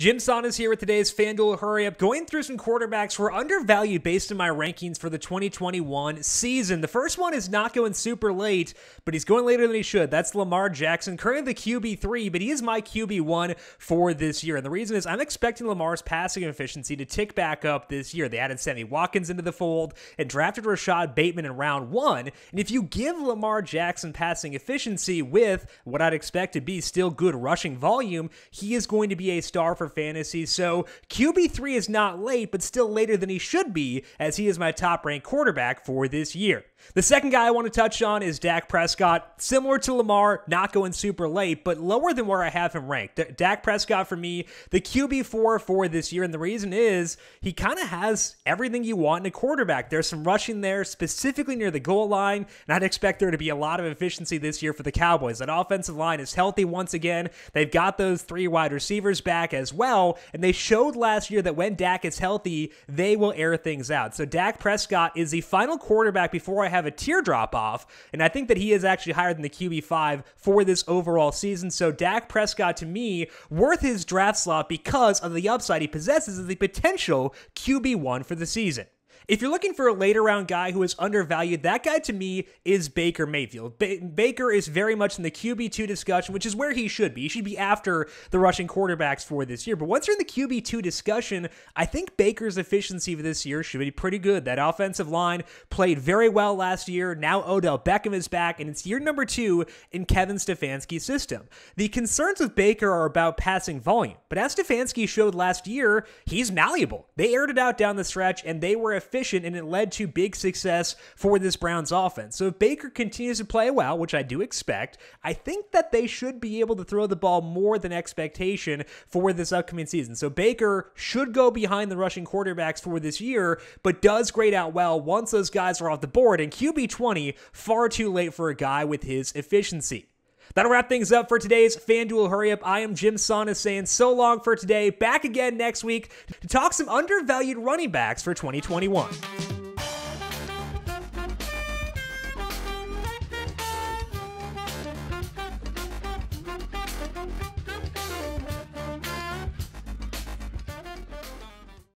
Jim Sannes here with today's FanDuel Hurry Up, going through some quarterbacks who are undervalued based on my rankings for the 2021 season. The first one is not going super late, but he's going later than he should. That's Lamar Jackson, currently the QB3, but he is my QB1 for this year. And the reason is I'm expecting Lamar's passing efficiency to tick back up this year. They added Sammy Watkins into the fold and drafted Rashod Bateman in round one. And if you give Lamar Jackson passing efficiency with what I'd expect to be still good rushing volume, he is going to be a star for fantasy. So QB3 is not late, but still later than he should be, as he is my top ranked quarterback for this year. The second guy I want to touch on is Dak Prescott. Similar to Lamar, not going super late, but lower than where I have him ranked. D- Dak Prescott, for me, the QB4 for this year. And the reason is he kind of has everything you want in a quarterback. There's some rushing there, specifically near the goal line. And I'd expect there to be a lot of efficiency this year for the Cowboys. That offensive line is healthy once again. They've got those three wide receivers back as well. And they showed last year that when Dak is healthy, they will air things out. So Dak Prescott is the final quarterback before I have a tier drop off. And I think that he is actually higher than the QB5 for this overall season. So Dak Prescott, to me, worth his draft slot because of the upside he possesses as the potential QB1 for the season. If you're looking for a later round guy who is undervalued, that guy to me is Baker Mayfield. Ba- Baker is very much in the QB2 discussion, which is where he should be. He should be after the rushing quarterbacks for this year. But once you're in the QB2 discussion, I think Baker's efficiency for this year should be pretty good. That offensive line played very well last year. Now Odell Beckham is back, and it's year number two in Kevin Stefanski's system. The concerns with Baker are about passing volume, but as Stefanski showed last year, he's malleable. They aired it out down the stretch, and they were efficient efficient, and it led to big success for this Browns offense. So if Baker continues to play well, which I do expect, I think that they should be able to throw the ball more than expectation for this upcoming season. So Baker should go behind the rushing quarterbacks for this year, but does grade out well once those guys are off the board. And QB 20, far too late for a guy with his efficiency. That'll wrap things up for today's FanDuel Hurry Up. I am Jim Sannes saying so long for today. Back again next week to talk some undervalued running backs for 2021.